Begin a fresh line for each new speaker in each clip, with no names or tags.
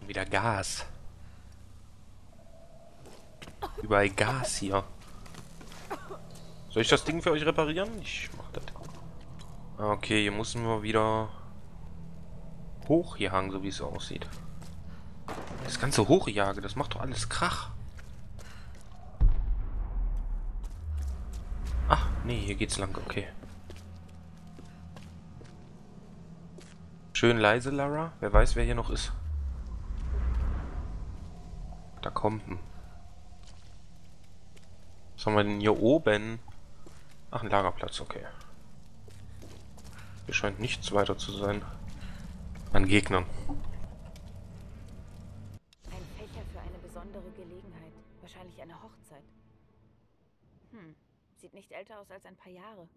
Schon wieder Gas. Überall Gas hier. Soll ich das Ding für euch reparieren? Ich mach das. Okay, hier müssen wir wieder hochjagen, so wie es aussieht. Das ganze Hochjage, das macht doch alles Krach. Ach, nee, hier geht's lang, okay. Schön leise, Lara. Wer weiß, wer hier noch ist. Da kommt ein. Was haben wir denn hier oben? Ach, ein Lagerplatz, okay. Hier scheint nichts weiter zu sein. An Gegnern.
Ein Fächer für eine besondere Gelegenheit. Wahrscheinlich eine Hochzeit. Hm, sieht nicht älter aus als ein paar Jahre.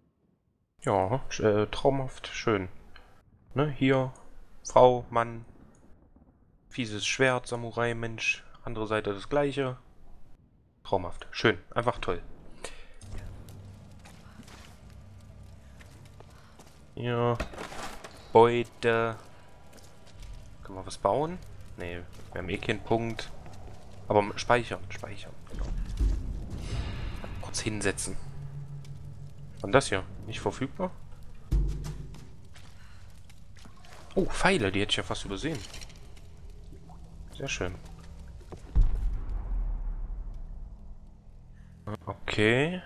Ja, äh, traumhaft schön. Ne, hier Frau, Mann, fieses Schwert, Samurai, Mensch, andere Seite das gleiche. Traumhaft, schön, einfach toll. Ja, Beute. Können wir was bauen? Ne, wir haben eh keinen Punkt. Aber speichern, speichern, genau. Kurz hinsetzen. Und das hier? Nicht verfügbar? Oh, Pfeile, die hätte ich ja fast übersehen. Sehr schön. Okay.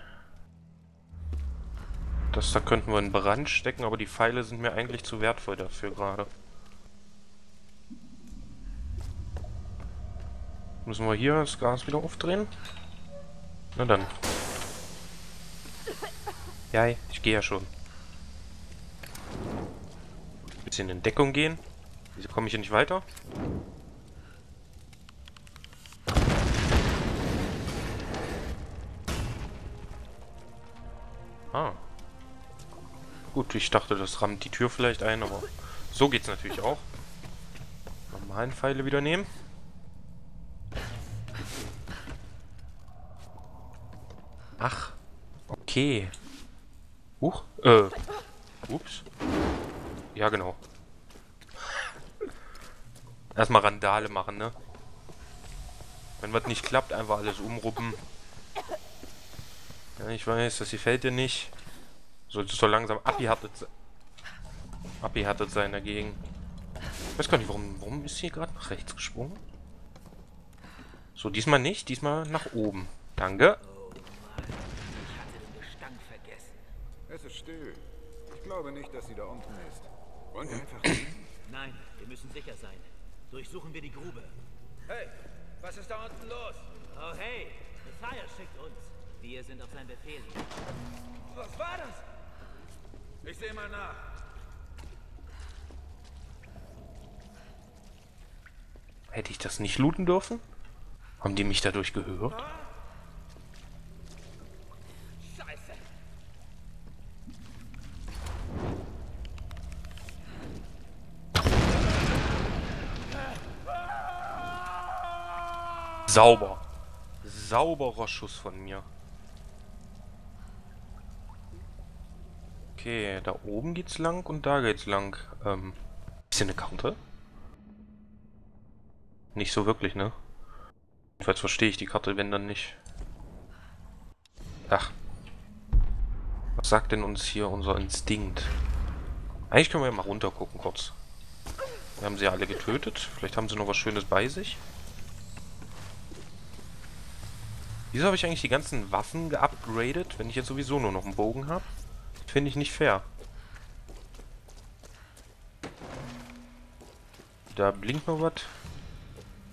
Das da könnten wir in Brand stecken, aber die Pfeile sind mir eigentlich zu wertvoll dafür gerade. Müssen wir hier das Gas wieder aufdrehen? Na dann. Ja, ich gehe ja schon. Bisschen in Deckung gehen. Wieso komme ich hier nicht weiter? Gut, ich dachte, das rammt die Tür vielleicht ein, aber so geht's natürlich auch. Normalen Pfeile wieder nehmen. Ach, okay. Huch, äh, ups. Ja, genau. Erstmal Randale machen, ne? Wenn was nicht klappt, einfach alles umruppen. Ja, ich weiß, das gefällt dir nicht. Solltest doch langsam abgehärtet, se abgehärtet sein dagegen. Ich weiß gar nicht, warum, warum ist hier gerade nach rechts gesprungen? So, diesmal nicht, diesmal nach oben. Danke.
Gestank vergessen.
Es ist still. Ich glaube nicht, dass sie da unten ist. Wollen wir einfach gehen?
Nein, wir müssen sicher sein. Durchsuchen wir die Grube.
Hey, was ist da unten los?
Oh hey, Messiah schickt uns. Wir sind auf sein Befehl.
Was war das? Ich sehe mal nach.
Hätte ich das nicht looten dürfen? Haben die mich dadurch gehört?
Scheiße.
Sauber. Sauberer Schuss von mir. Okay, da oben geht's lang und da geht's lang. Ähm, ist hier eine Karte? Nicht so wirklich, ne? Jedenfalls verstehe ich die Karte, wenn dann nicht. Ach. Was sagt denn uns hier unser Instinkt? Eigentlich können wir ja mal runter gucken kurz. Wir haben sie ja alle getötet. Vielleicht haben sie noch was Schönes bei sich. Wieso habe ich eigentlich die ganzen Waffen geupgradet, wenn ich jetzt sowieso nur noch einen Bogen habe? Finde ich nicht fair. Da blinkt noch was.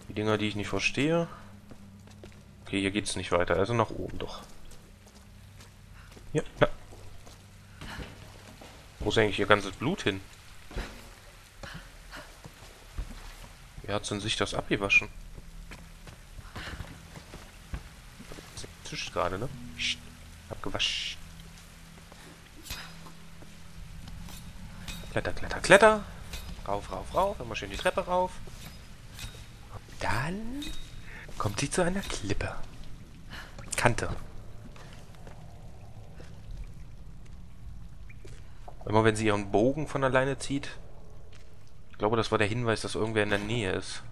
Die Dinger, die ich nicht verstehe. Okay, hier geht's nicht weiter. Also nach oben doch. Ja, ja. Wo ist eigentlich ihr ganzes Blut hin? Wer hat denn sich das abgewaschen? Tisch gerade, ne? Abgewaschen. Kletter, kletter, kletter. Rauf, rauf, rauf. Immer schön die Treppe rauf. Und dann kommt sie zu einer Klippe. Kante. Immer wenn sie ihren Bogen von alleine zieht. Ich glaube, das war der Hinweis, dass irgendwer in der Nähe ist.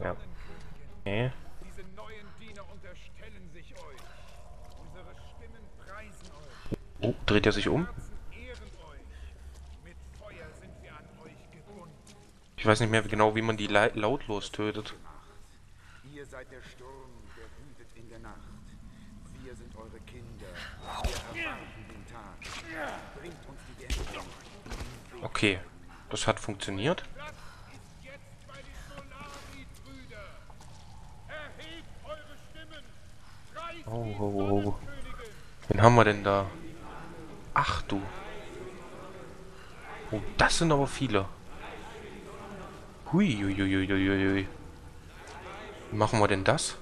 Ja. Okay. Oh, dreht er sich um?
Herzen ehren euch. Mit Feuer sind wir an euch gebunden.
Ich weiß nicht mehr genau, wie man die la lautlos tötet.
Ihr seid der Sturm, der wütet in der Nacht. Wir sind eure Kinder. Wir erwarten den Tag. Bringt uns die Dämmerung.
Okay, das hat funktioniert. Oh, oh, oh. Wen haben wir denn da? Ach du. Oh, das sind aber viele. Hui, hui, hui, hui, hui, hui. Wie machen wir denn das?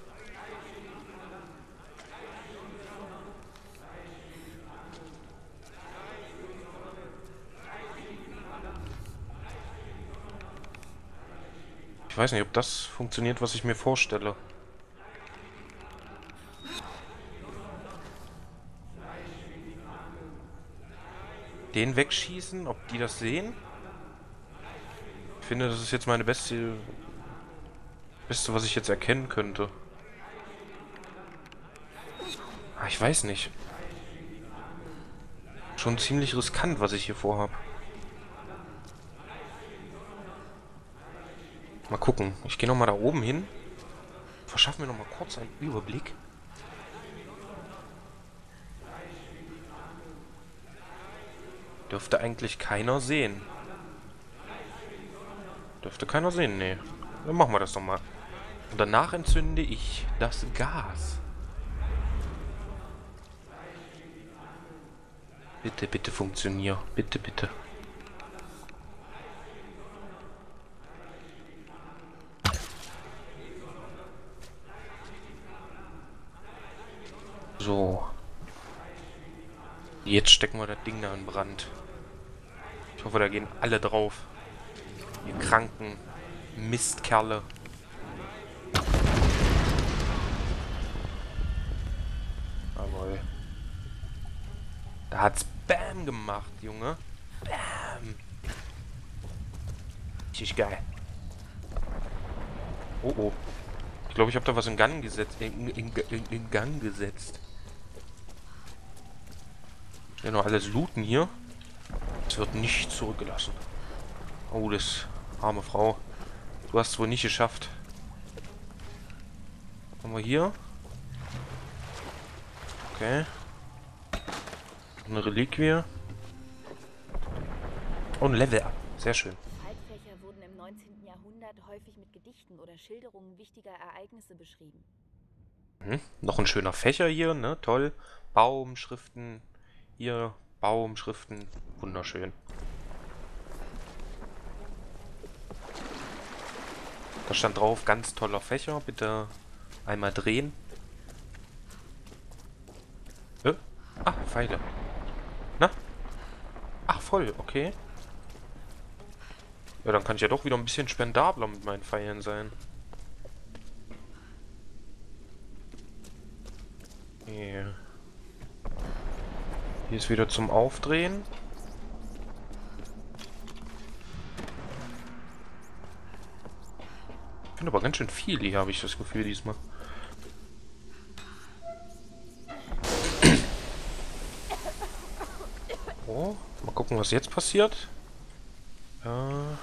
Ich weiß nicht, ob das funktioniert, was ich mir vorstelle. Den wegschießen, ob die das sehen? Finde, das ist jetzt meine beste... Beste, was ich jetzt erkennen könnte. Ah, ich weiß nicht. Schon ziemlich riskant, was ich hier vorhab. Mal gucken. Ich gehe nochmal da oben hin. Verschaffen wir nochmal kurz einen Überblick. Dürfte eigentlich keiner sehen. Dürfte keiner sehen, nee. Dann machen wir das doch mal. Und danach entzünde ich das Gas. Bitte, bitte funktionier. Bitte, bitte. So. Jetzt stecken wir das Ding da in Brand. Ich hoffe, da gehen alle drauf. Ihr kranken Mistkerle. Jawohl. Da hat's Bam gemacht, Junge. Bam. Richtig geil. Oh oh. Ich glaube, ich habe da was in Gang gesetzt. In, in, in, in Gang gesetzt. Ja, noch alles looten hier. Es wird nicht zurückgelassen. Oh, das arme Frau. Du hast es wohl nicht geschafft. Haben wir hier? Okay. Eine Reliquie. Oh, ein Level up. Sehr schön.
Faltfächer wurden im 19. Jahrhundert häufig mit Gedichten oder Schilderungen wichtiger Ereignisse beschrieben.
Hm, noch ein schöner Fächer hier, ne? Toll. Baumschriften. Hier, Baumschriften. Wunderschön. Da stand drauf, ganz toller Fächer. Bitte einmal drehen. Äh? Ah, Pfeile. Na? Ach, voll, okay. Ja, dann kann ich ja doch wieder ein bisschen spendabler mit meinen Pfeilen sein. Hier. Hier ist wieder zum Aufdrehen. Ich finde aber ganz schön viel hier, habe ich das Gefühl diesmal. Oh, mal gucken, was jetzt passiert. Ja.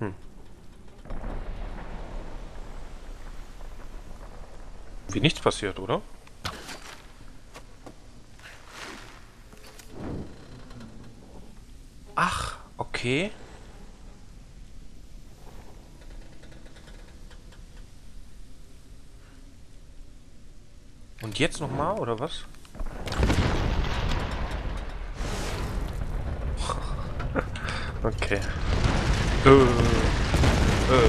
Hm. Wie nichts passiert, oder? Ach, okay. Und jetzt nochmal, oder was? okay. Äh, äh, äh, äh, äh.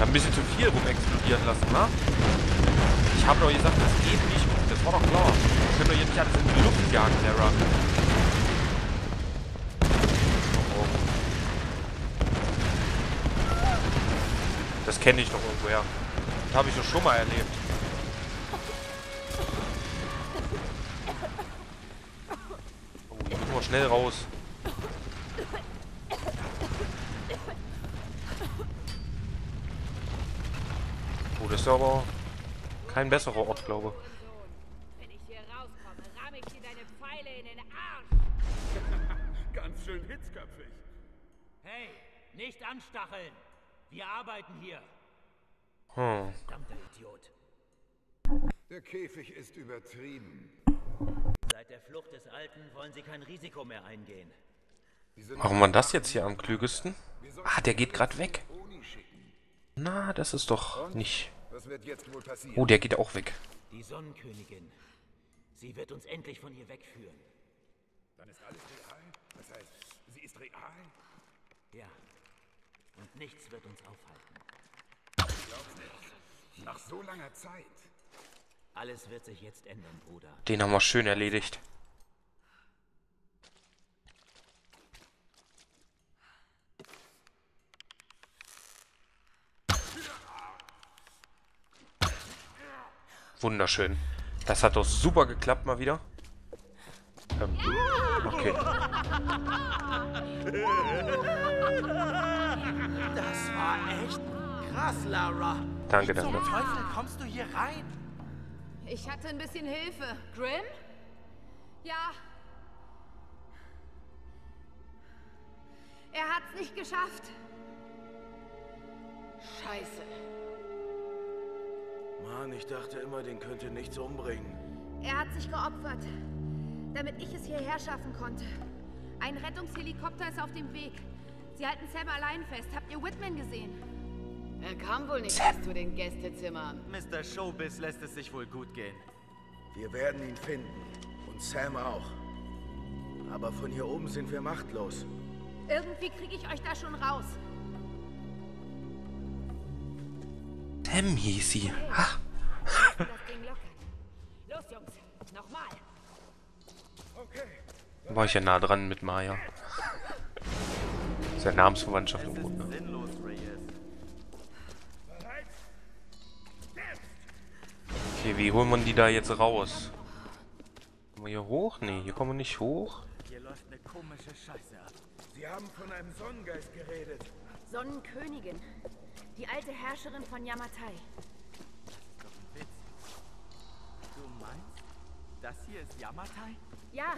Hab ein bisschen zu viel rumexplodieren lassen, ne? Ich habe doch gesagt, das geht nicht. Das war doch klar. Wir können doch jetzt nicht alles in die Luft jagen, Lara. Das kenne ich doch irgendwoher. Das habe ich doch schon mal erlebt. Oh, hier müssen wir mal schnell raus. Oh, das ist aber kein besserer Ort, glaube
Wenn ich hier rauskomme, ramme ich dir deine Pfeile in den Arsch.
Ganz schön hitzköpfig.
Hey, nicht anstacheln. Wir arbeiten hier.
Hm.
Verdammter Idiot.
Der Käfig ist übertrieben.
Seit der Flucht des Alten wollen sie kein Risiko mehr eingehen.
Machen wir das jetzt hier am klügesten? Ah, der geht gerade weg. Na, das ist doch nicht... Oh, der geht auch weg.
Die Sonnenkönigin. Sie wird uns endlich von hier wegführen.
Dann ist alles real? Das heißt, sie ist real?
Ja. Und nichts wird uns aufhalten.
Nach so langer Zeit.
Alles wird sich jetzt ändern, Bruder.
Den haben wir schön erledigt. Wunderschön. Das hat doch super geklappt mal wieder. Ähm, okay.
Das war echt krass, Lara.
Danke,
Wie zum
danke.
Teufel kommst du hier rein?
Ich hatte ein bisschen Hilfe. Grim? Ja. Er hat's nicht geschafft. Scheiße.
Mann, ich dachte immer, den könnte nichts umbringen.
Er hat sich geopfert, damit ich es hierher schaffen konnte. Ein Rettungshelikopter ist auf dem Weg. Sie halten Sam allein fest. Habt ihr Whitman gesehen?
Er kam wohl nicht erst zu den Gästezimmern.
Mr. Showbiz lässt es sich wohl gut gehen.
Wir werden ihn finden. Und Sam auch. Aber von hier oben sind wir machtlos.
Irgendwie kriege ich euch da schon raus.
Sam hieß sie. Ha.
Das Ding lockern. Los, Jungs. Nochmal.
War ich ja nah dran mit Maya. Ja Namensverwandtschaft im Grunde. Okay, wie holen wir die da jetzt raus? Kommen wir hier hoch? Nee, hier kommen wir nicht hoch.
Hier läuft eine komische Scheiße ab.
Sie haben von einem Sonnengeist geredet.
Sonnenkönigin. Die alte Herrscherin von Yamatai.
Doch ein Witz. Du meinst, das hier ist Yamatai?
Ja,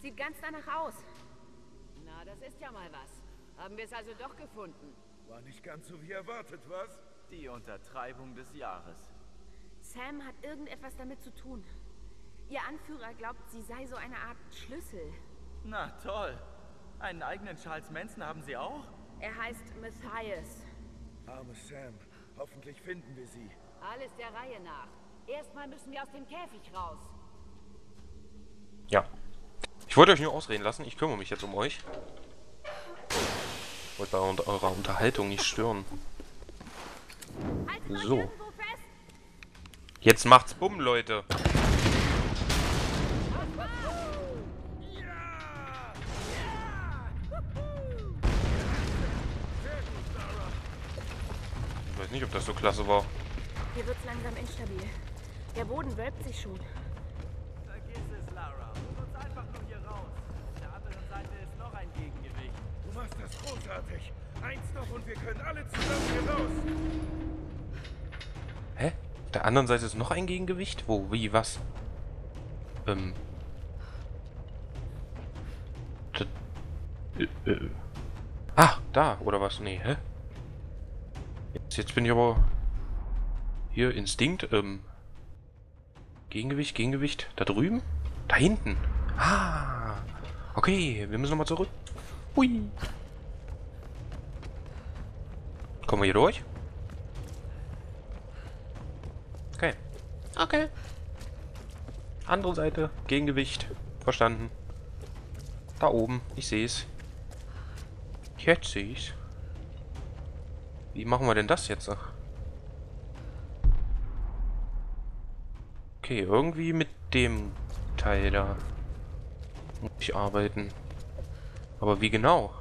sieht ganz danach aus.
Na, das ist ja mal was. Haben wir es also doch gefunden.
War nicht ganz so wie erwartet, was?
Die Untertreibung des Jahres.
Sam hat irgendetwas damit zu tun. Ihr Anführer glaubt, sie sei so eine Art Schlüssel.
Na toll. Einen eigenen Charles Manson haben Sie auch?
Er heißt Matthias.
Arme Sam. Hoffentlich finden wir sie.
Alles der Reihe nach. Erstmal müssen wir aus dem Käfig raus.
Ja. Ich wollte euch nur ausreden lassen. Ich kümmere mich jetzt um euch. Wollte bei eurer Unterhaltung nicht stören. So. Jetzt macht's Bumm, Leute. Ich weiß nicht, ob das so klasse war.
Hier wird's langsam instabil. Der Boden wölbt sich schon.
Großartig. Eins noch und wir können alle zusammen hier raus.
Hä? Auf der anderen Seite ist noch ein Gegengewicht? Wo? Wie? Was? Ähm. D äh, äh. Ah, da, oder was? Nee, hä? Jetzt, jetzt bin ich aber... Hier, Instinkt, ähm... Gegengewicht, Gegengewicht. Da drüben? Da hinten. Ah. Okay, wir müssen nochmal zurück. Hui. Kommen wir hier durch? Okay. Okay. Andere Seite, Gegengewicht. Verstanden. Da oben, ich sehe es. Jetzt sehe ich Wie machen wir denn das jetzt? Okay, irgendwie mit dem Teil da muss ich arbeiten. Aber wie genau?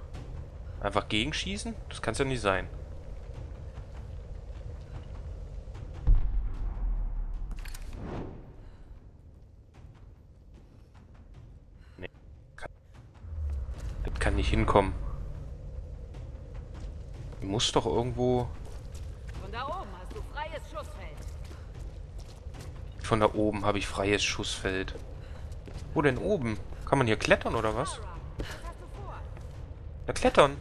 Einfach gegenschießen? Das kann es ja nicht sein. Hinkommen. Die muss doch irgendwo...
Von da oben hast du freies Schussfeld.
Von da oben habe ich freies Schussfeld. Wo denn oben? Kann man hier klettern oder was? Ja, klettern.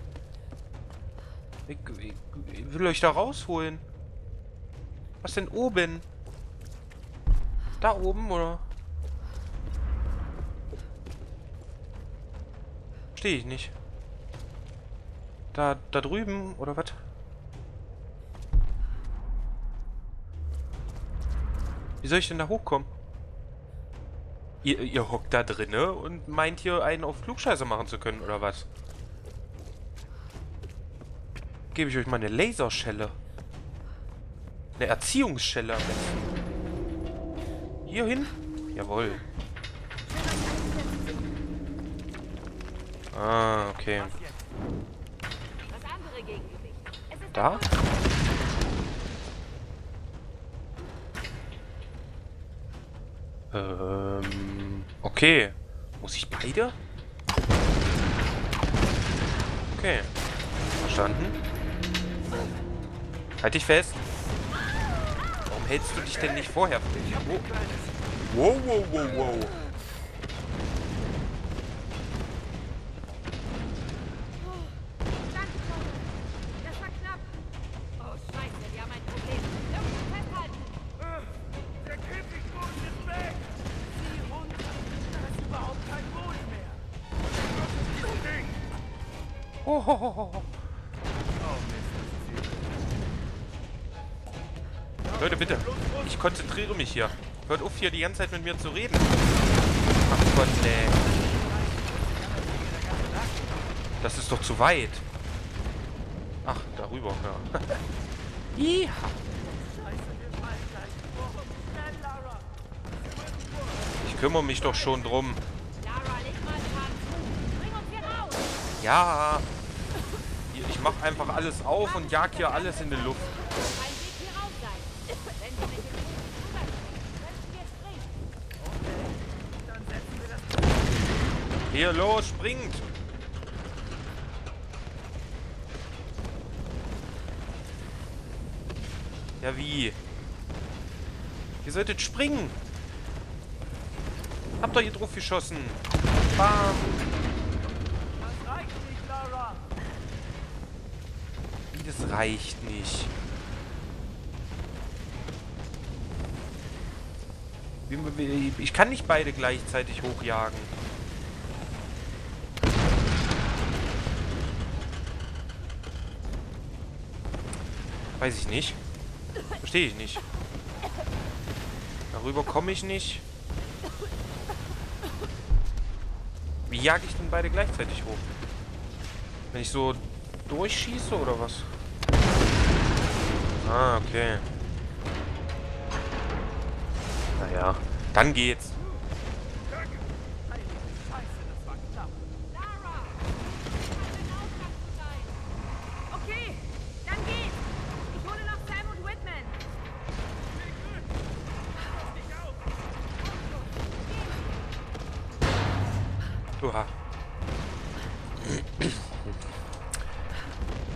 Ich, ich, ich will euch da rausholen. Was denn oben? Da oben, oder? Verstehe ich nicht. Da, da drüben, oder was? Wie soll ich denn da hochkommen? Ihr, ihr hockt da drinne und meint hier einen auf Klugscheiße machen zu können, oder was? Gebe ich euch mal eine Laserschelle. Eine Erziehungsschelle. Hier hin? Jawohl. Ah, okay.
Was jetzt?
Das andere Gegengewicht. Es ist
Da? Ähm, okay. Muss ich beide? Okay. Verstanden. Halt dich fest. Warum hältst du dich denn nicht vorher? Wow, wow, wow, wow.
Danke,
hier die ganze Zeit mit mir zu reden. Ach Gott, nee. Das ist doch zu weit. Ach, darüber, ja. Iha. Ich kümmere mich doch schon drum. Ja. Ich mach einfach alles auf und jag hier alles in die Luft.
Hier,
los, springt. Ja, wie? Ihr solltet springen. Habt ihr hier drauf geschossen? Bam.
Das reicht nicht, Lara!
Wie, das reicht nicht. Ich kann nicht beide gleichzeitig hochjagen. Weiß ich nicht. Verstehe ich nicht. Darüber komme ich nicht. Wie jage ich denn beide gleichzeitig hoch? Wenn ich so durchschieße oder was? Ah, okay. Naja, dann geht's.
Heilige Scheiße, das war knapp.
Lara, das scheint ein Auftrag zu sein.
Okay, dann geht's. Ich hole noch Sam und Whitman.
Uha.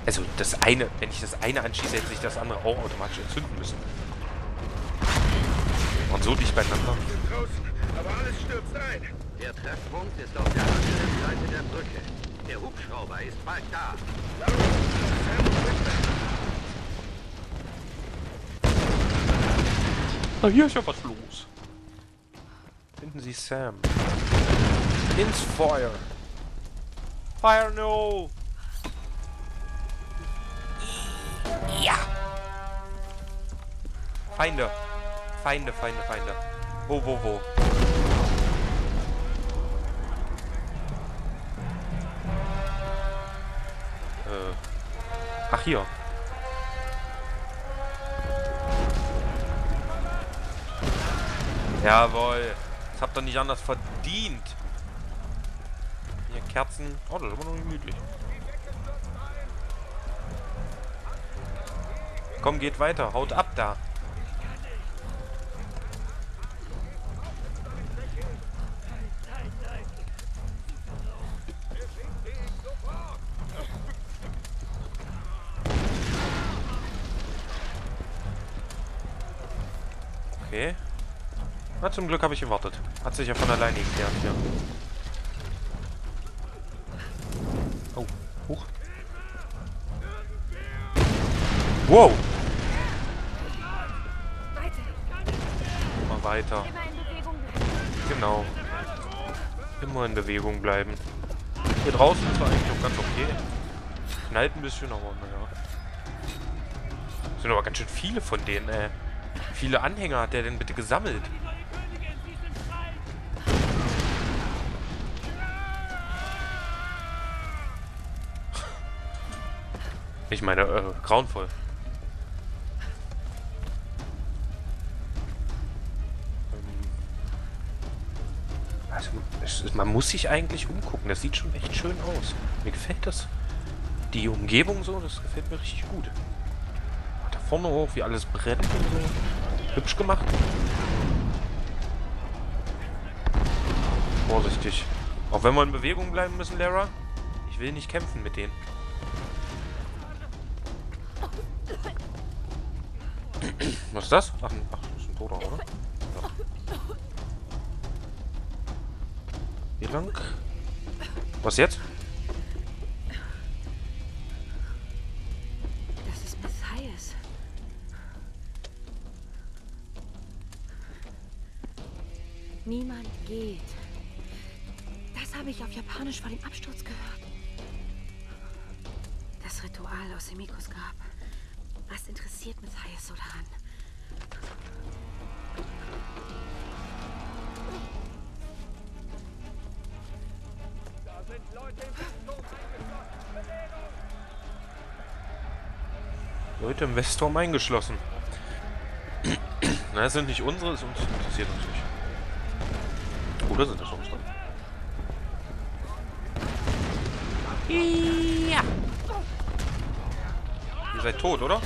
Also das eine, wenn ich das eine anschieße, hätte sich das andere auch automatisch entzünden müssen. Und so dicht beieinander.
draußen, aber alles stürzt ein.
Der Treffpunkt ist auf der anderen Seite der Brücke. Der Hubschrauber ist bald da.
Ah, hier ist ja was los. Finden Sie Sam. Ins Feuer. Fire no! Ja! Feinde. Feinde, Feinde, Feinde. Wo, wo, wo? Äh. Ach, hier. Jawohl. Das habt ihr nicht anders verdient. Hier Kerzen. Oh, das ist immer noch gemütlich. Komm, geht weiter. Haut ab da. Okay. Na, zum Glück habe ich gewartet. Hat sich ja von alleine geklärt hier. Ja. Wow!
Weiter.
Weiter.
Immer bleiben.
Genau. Immer in Bewegung bleiben. Hier draußen ist eigentlich auch ganz okay. Knallt ein bisschen, aber naja. Sind aber ganz schön viele von denen, ey. Wie viele Anhänger hat der denn bitte gesammelt? Ich meine, äh, grauenvoll. Man muss sich eigentlich umgucken. Das sieht schon echt schön aus. Mir gefällt das. Die Umgebung so, das gefällt mir richtig gut. Da vorne hoch, wie alles brennt und so. Hübsch gemacht. Vorsichtig. Auch wenn wir in Bewegung bleiben müssen, Lara. Ich will nicht kämpfen mit denen. Was ist das? Ach, ach Was jetzt?
Das ist Matthias. Niemand geht. Das habe ich auf Japanisch vor dem Absturz gehört. Das Ritual aus dem Mikroskop. Was interessiert Matthias so daran?
Leute im Westturm eingeschlossen.
Na, das sind nicht unsere, das uns interessiert uns nicht. Oder sind das unsere? Ja. Ihr seid tot, oder?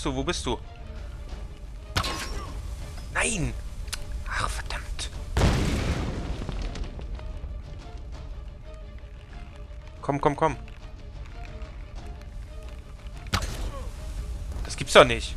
Bist du? Wo bist du? Nein! Ach, verdammt. Komm, komm, komm. Das gibt's doch nicht.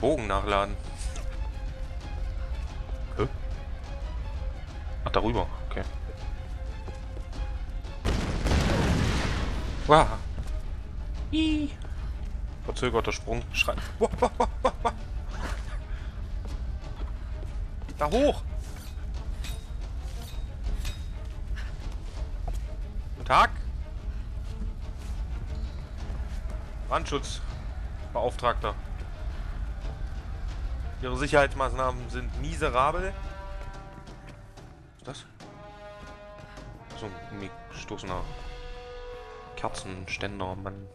Den Bogen nachladen. Hä? Ach, darüber. Okay. Wow. Ih. Verzögerter Sprung. Schrei. Wah, wah, wah, wah. Da hoch. Guten Tag. Brandschutzbeauftragter. Ihre Sicherheitsmaßnahmen sind miserabel. Was ist das? So ein stoßender Kerzenständer, Mann.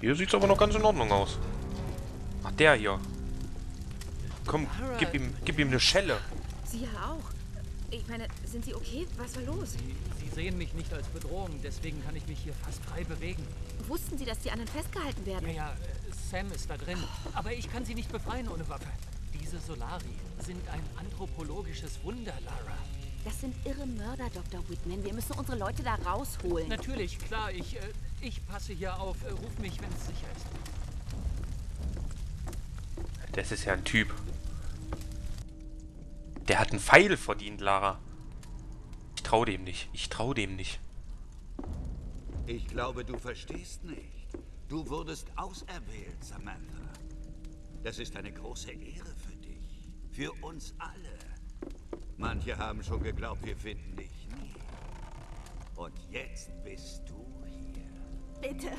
Hier sieht's aber noch ganz in Ordnung aus. Ach, der hier. Komm, gib ihm, gib ihm eine Schelle.
Sie ja auch. Ich meine, sind Sie okay? Was war los?
Sie sehen mich nicht als Bedrohung, deswegen kann ich mich hier fast frei bewegen.
Wussten Sie, dass die anderen festgehalten
Ja,
werden?
ja, äh, Sam ist da drin. Aber ich kann sie nicht befreien ohne Waffe. Diese Solari sind ein anthropologisches Wunder, Lara.
Das sind irre Mörder, Dr. Whitman. Wir müssen unsere Leute da rausholen.
Natürlich, klar, ich, äh, ich passe hier auf. Äh, ruf mich, wenn es sicher ist.
Das ist ja ein Typ. Der hat einen Pfeil verdient, Lara. Ich trau dem nicht. Ich trau dem nicht.
Ich glaube, du verstehst nicht. Du wurdest auserwählt, Samantha. Das ist eine große Ehre für dich. Für uns alle. Manche haben schon geglaubt, wir finden dich nie. Und jetzt bist du.
Bitte.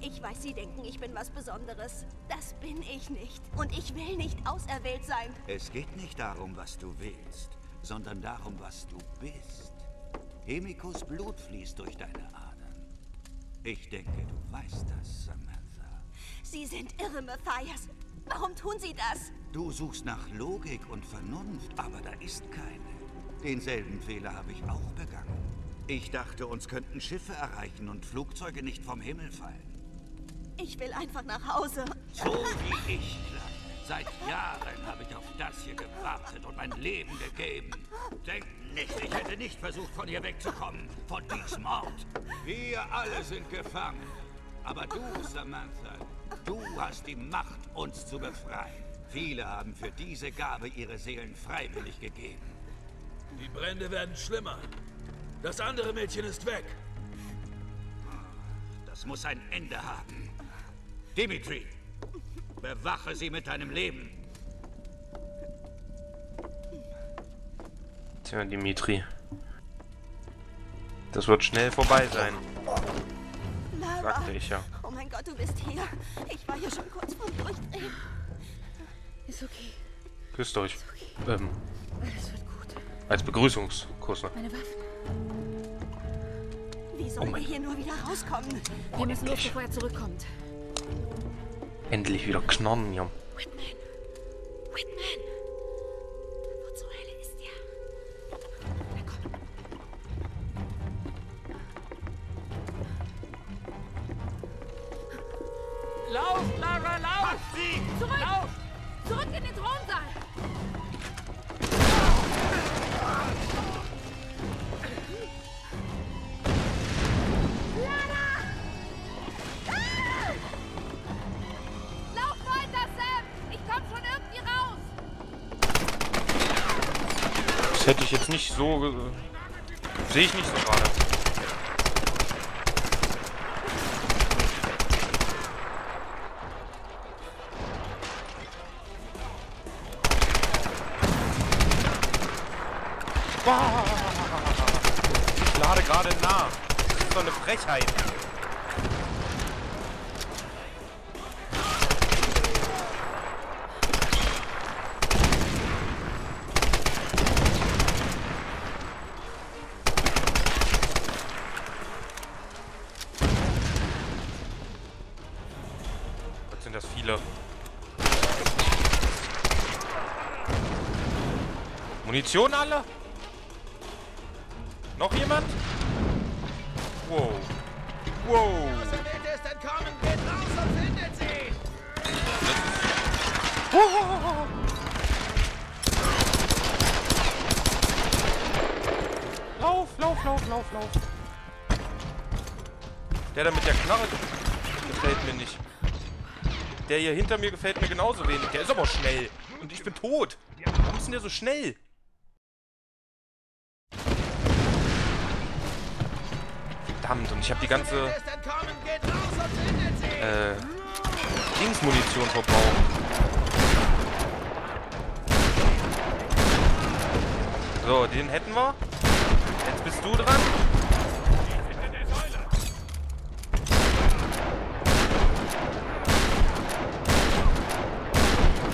Ich weiß, Sie denken, ich bin was Besonderes. Das bin ich nicht. Und ich will nicht auserwählt sein.
Es geht nicht darum, was du willst, sondern darum, was du bist. Hemikos Blut fließt durch deine Adern. Ich denke, du weißt das, Samantha.
Sie sind irre, Matthias. Warum tun Sie das?
Du suchst nach Logik und Vernunft, aber da ist keine. Denselben Fehler habe ich auch begangen. Ich dachte, uns könnten Schiffe erreichen und Flugzeuge nicht vom Himmel fallen.
Ich will einfach nach Hause.
So wie ich, Kleine. Seit Jahren habe ich auf das hier gewartet und mein Leben gegeben. Denk nicht, ich hätte nicht versucht, von hier wegzukommen. Von diesem Ort. Wir alle sind gefangen. Aber du, Samantha, du hast die Macht, uns zu befreien. Viele haben für diese Gabe ihre Seelen freiwillig gegeben.
Die Brände werden schlimmer. Das andere Mädchen ist weg.
Das muss ein Ende haben. Dimitri, bewache sie mit deinem Leben.
Tja, Dimitri. Das wird schnell vorbei sein,
Lara.
sagte ich ja.
Oh mein Gott, du bist hier. Ich war hier schon kurz vorm Durchdrehen.
Ist okay.
Küsst euch. Ähm,
Alles wird gut.
als Begrüßungskuss. Ne?
Meine Waffen.
Wie sollen wir hier nur wieder rauskommen?
Wir müssen los, bevor er zurückkommt.
Endlich wieder ja.
Whitman. Whitman.
Sehe ich nicht so gerade. Bah! Ich lade gerade nach. Das ist doch eine Frechheit. Alle? Noch jemand? Wow. Wow. Lauf, lauf, lauf, lauf, lauf. Der da mit der Knarre gefällt mir nicht. Der hier hinter mir gefällt mir genauso wenig. Der ist aber schnell. Und ich bin tot. Warum ist denn der so schnell? Verdammt, und ich habe die ganze äh, Dingsmunition verbraucht. So, den hätten wir. Jetzt bist du dran.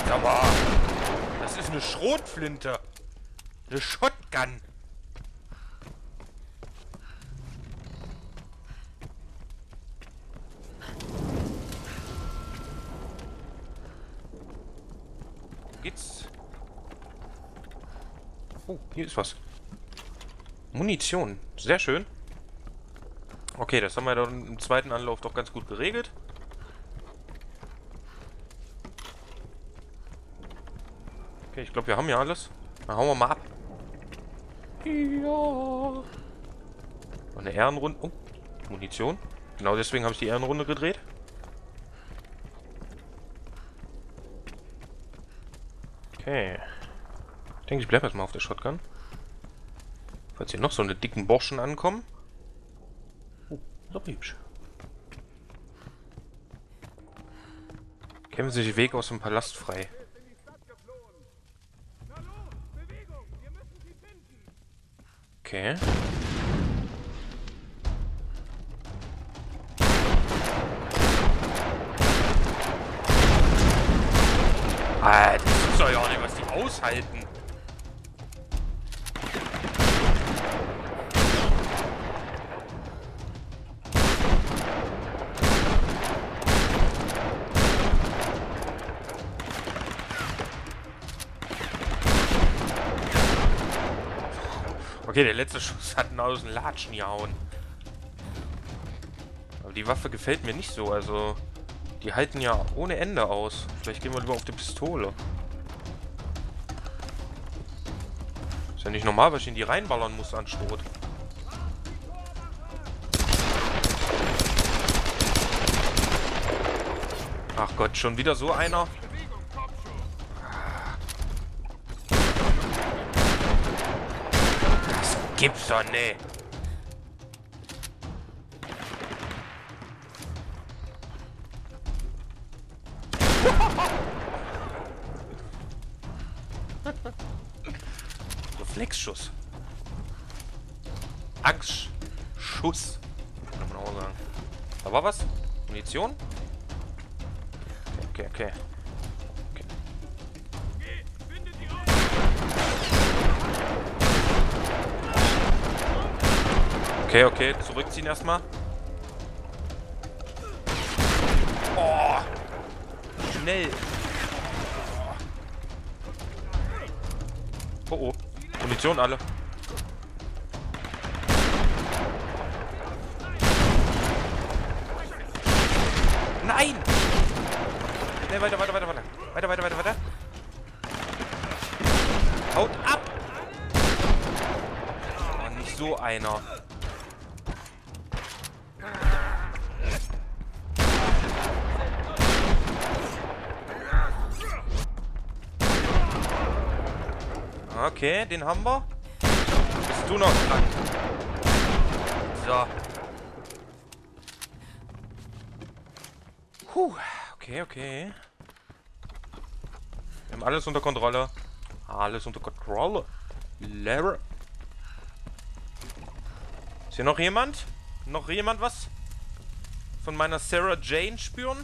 Aber das ist eine Schrotflinte. Eine Shotgun. Geht's? Oh, hier ist was. Munition. Sehr schön. Okay, das haben wir dann im zweiten Anlauf doch ganz gut geregelt. Okay, ich glaube, wir haben ja alles. Dann hauen wir mal ab. Ja. Eine Ehrenrunde. Oh, Munition. Genau deswegen habe ich die Ehrenrunde gedreht. Okay. Ich denke, ich bleibe erstmal auf der Shotgun. Falls hier noch so eine dicken Borschen ankommen. Oh, ist doch hübsch. Kämpfen Sie den Weg aus dem Palast frei. Okay. Okay, der letzte Schuss hat ihn aus dem Latschen gehauen. Aber die Waffe gefällt mir nicht so, also... Die halten ja ohne Ende aus. Vielleicht gehen wir lieber auf die Pistole. Ist ja nicht normal, weil ich in die reinballern muss an Schrot. Ach Gott, schon wieder so einer? Das Okay, okay, zurückziehen erstmal. Oh! Schnell! Oh oh. Munition alle. Nein! Nee, weiter, weiter, weiter, weiter. Weiter, weiter, weiter, weiter. Haut ab! Oh, nicht so einer. Okay, den haben wir. Bist du noch dran? So. Puh. Okay, okay. Wir haben alles unter Kontrolle. Alles unter Kontrolle. Lever. Ist hier noch jemand? Noch jemand was? Von meiner Sarah Jane spüren?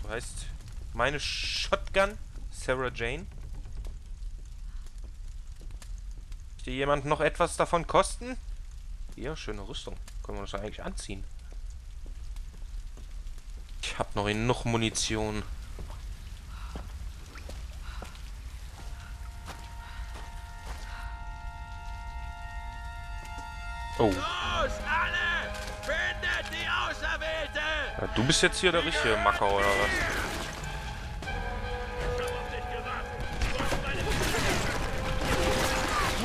So heißt meine Shotgun. Sarah Jane. Möchte jemand noch etwas davon kosten? Hier, schöne Rüstung. Können wir uns eigentlich anziehen. Ich habe noch genug Munition. Oh. Ja, du bist jetzt hier der richtige Macker, oder was?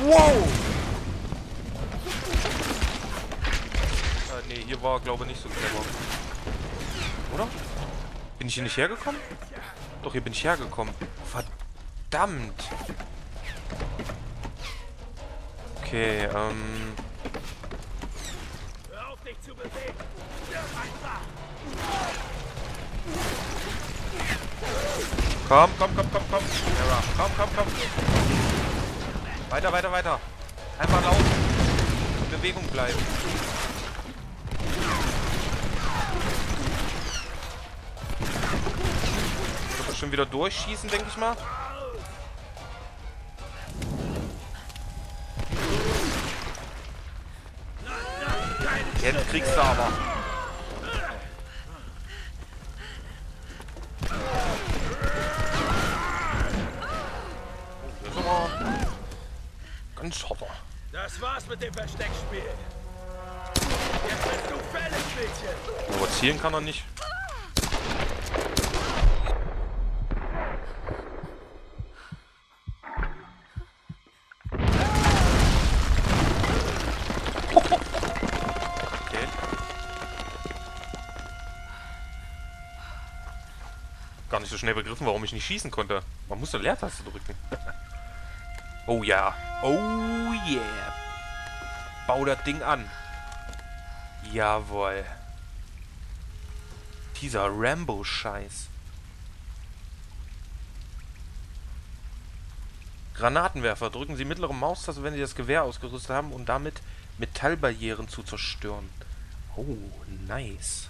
Wow! Äh, nee, hier war, glaube ich, nicht so clever. Oder? Bin ich hier nicht hergekommen? Doch, hier bin ich hergekommen. Verdammt! Okay, ähm...
Hör auf dich zu bewegen!
Komm, komm, komm, komm, komm. Komm, komm, komm. Weiter, weiter, weiter. Einfach laufen. In Bewegung bleiben. Wird bestimmt wieder durchschießen, denke ich mal. Jetzt kriegst du aber. Harter.
Das war's mit dem Versteckspiel. Jetzt bist du fällig, Mädchen.
Aber zielen kann er nicht. Okay. Gar nicht so schnell begriffen, warum ich nicht schießen konnte. Man muss eine Leertaste drücken. Oh ja. Oh yeah. Bau das Ding an. Jawohl. Dieser Rambo-Scheiß. Granatenwerfer. Drücken Sie mittlere Maustaste, wenn Sie das Gewehr ausgerüstet haben, um damit Metallbarrieren zu zerstören. Oh, nice.